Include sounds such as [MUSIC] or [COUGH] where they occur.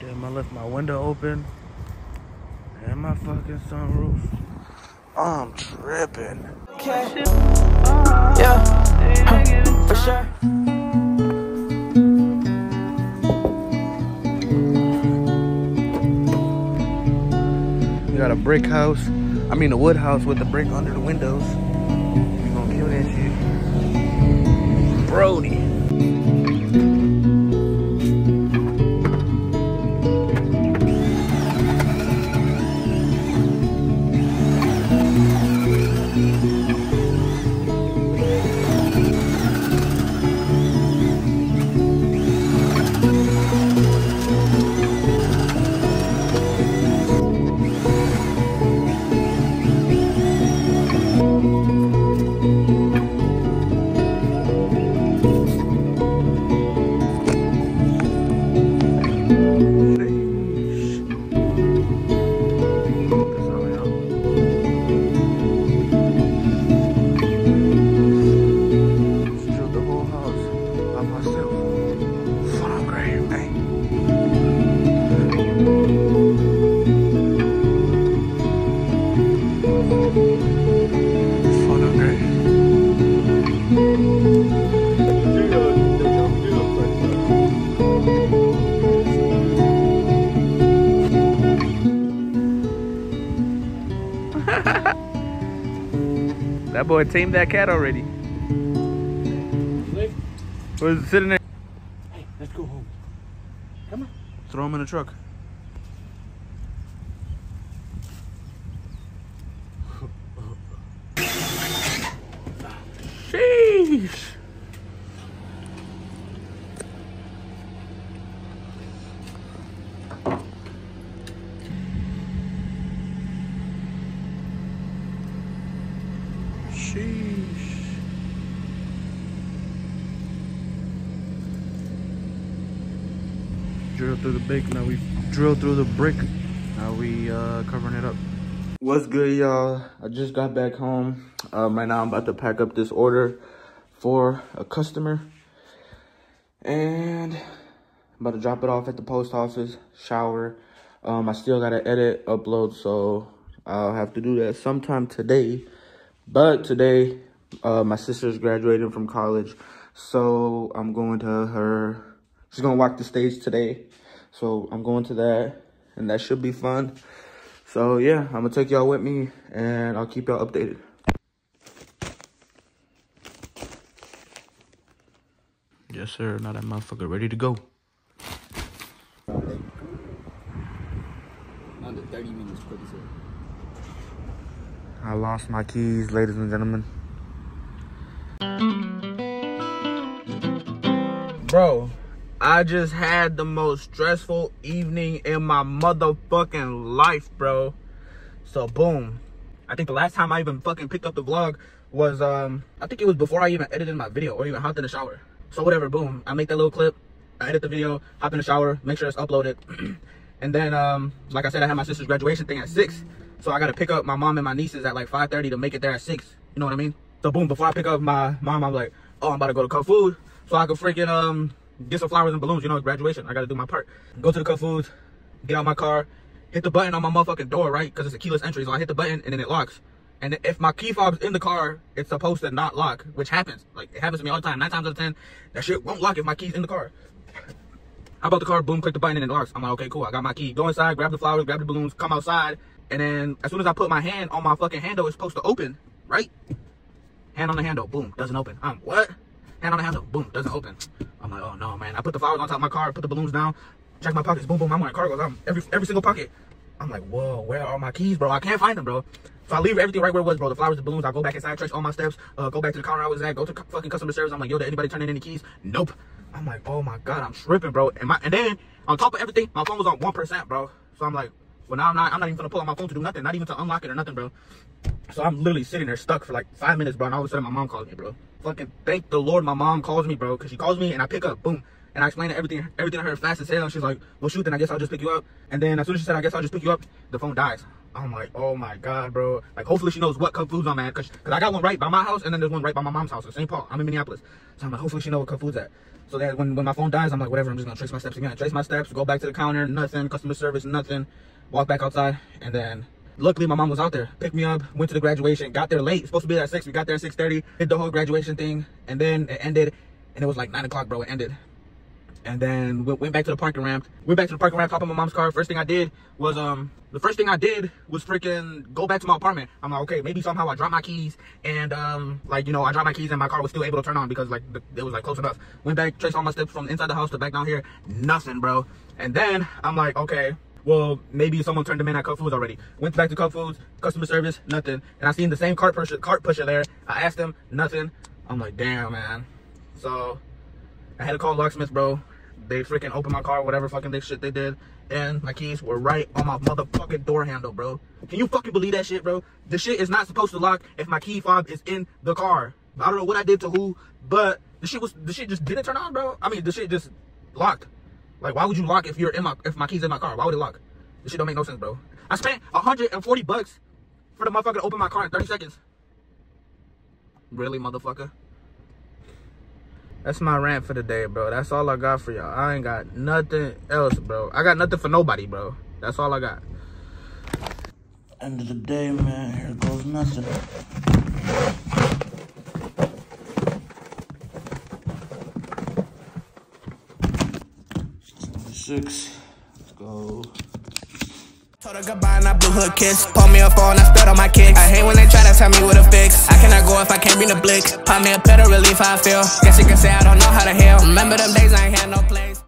Damn, I left my window open. And my fucking sunroof. I'm tripping. Okay. Yeah, huh, for sure. We got a brick house. I mean, a wood house with the brick under the windows. We gonna kill that shit. Brody. Boy tamed that cat already. Was sitting there. Hey, let's go home. Come on. Throw him in the truck. Sheesh. Sheesh. Drilled through the brick, now we drilled through the brick. Now we uh covering it up. What's good, y'all? I just got back home. Um, right now I'm about to pack up this order for a customer. And I'm about to drop it off at the post office, shower. Um, I still gotta edit, upload, so I'll have to do that sometime today. But today, uh, my sister's graduating from college, so I'm going to her. She's gonna walk the stage today, so I'm going to that, and that should be fun. So yeah, I'm gonna take y'all with me, and I'll keep y'all updated. Yes, sir. Now that motherfucker ready to go. Under 30 minutes, quick as hell. I lost my keys, ladies and gentlemen. Bro, I just had the most stressful evening in my motherfucking life, bro. So boom. I think the last time I even fucking picked up the vlog was um I think it was before I even edited my video or even hopped in the shower. So whatever, boom. I make that little clip, I edit the video, hop in the shower, make sure it's uploaded. [CLEARS THROAT] and then um like I said, I had my sister's graduation thing at six. So I gotta pick up my mom and my nieces at like 5:30 to make it there at six. You know what I mean? So boom, before I pick up my mom, I'm like, oh, I'm about to go to Cub Food so I can freaking um get some flowers and balloons. You know, graduation. I gotta do my part. Go to the Cub Foods, get out my car, hit the button on my motherfucking door, right? Because it's a keyless entry. So I hit the button and then it locks. And if my key fob's in the car, it's supposed to not lock, which happens. Like it happens to me all the time. Nine times out of ten, that shit won't lock if my key's in the car. How about the car? Boom, click the button and it locks. I'm like, okay, cool. I got my key. Go inside, grab the flowers, grab the balloons, come outside. And then as soon as I put my hand on my fucking handle, it's supposed to open, right? Hand on the handle, boom, doesn't open. I'm what? Hand on the handle, boom, doesn't open. I'm like, oh no, man. I put the flowers on top of my car, put the balloons down, check my pockets, boom, boom. I'm wearing cargos. I'm every every single pocket. I'm like, whoa, where are my keys, bro? I can't find them, bro. So I leave everything right where it was, bro. The flowers, the balloons. I go back inside, trace all my steps, uh, go back to the counter I was at, go to fucking customer service. I'm like, yo, did anybody turn in any keys? Nope. I'm like, oh my god, I'm tripping, bro. And my and then on top of everything, my phone was on one percent, bro. So I'm like, well now I'm not I'm not even gonna pull out my phone to do nothing, not even to unlock it or nothing, bro. So I'm literally sitting there stuck for like five minutes, bro. And all of a sudden my mom calls me, bro. Fucking thank the Lord my mom calls me, bro. Cause she calls me and I pick up, boom. And I explained everything, everything to her fast as hell. She's like, well, shoot, then I guess I'll just pick you up. And then as soon as she said, I guess I'll just pick you up, the phone dies. I'm like, oh my god, bro. Like, hopefully she knows what Cub Foods I'm at, cause, cause I got one right by my house, and then there's one right by my mom's house in St. Paul. I'm in Minneapolis, so I'm like, hopefully she knows what Cub Foods at. So that when when my phone dies, I'm like, whatever. I'm just gonna trace my steps again. Trace my steps, go back to the counter, nothing. Customer service, nothing. Walk back outside, and then luckily my mom was out there, picked me up, went to the graduation, got there late. Supposed to be there at six. We got there at six thirty. Did the whole graduation thing, and then it ended, and it was like nine o'clock, bro. It ended and then we went back to the parking ramp. Went back to the parking ramp, hop in my mom's car. First thing I did was um the first thing I did was freaking go back to my apartment. I'm like, okay, maybe somehow I dropped my keys and um like you know I dropped my keys and my car was still able to turn on because like it was like close enough. Went back, traced all my steps from inside the house to back down here, nothing, bro. And then I'm like, okay. Well, maybe someone turned them in at Cub Foods already. Went back to Cub Foods, customer service, nothing. And I seen the same cart pusher, cart pusher there. I asked him, nothing. I'm like, damn, man. So I had to call locksmith, bro. They freaking opened my car, whatever fucking they shit they did, and my keys were right on my motherfucking door handle, bro. Can you fucking believe that shit, bro? The shit is not supposed to lock if my key fob is in the car. I don't know what I did to who, but the shit was the shit just didn't turn on, bro. I mean, the shit just locked. Like, why would you lock if you're in my if my keys in my car? Why would it lock? This shit don't make no sense, bro. I spent 140 bucks for the motherfucker to open my car in 30 seconds. Really, motherfucker? That's my rant for the day, bro. That's all I got for y'all. I ain't got nothing else, bro. I got nothing for nobody, bro. That's all I got. End of the day, man. Here goes nothing. Six. Let's go. Told her goodbye and I blew her kiss. Pulled me a phone, I spit on my kicks. I hate when they try to tell me what to fix. I cannot go if I can't bring the blick. Pop me a pill to relieve how I feel. Guess you can say I don't know how to heal. Remember them days I ain't had no place.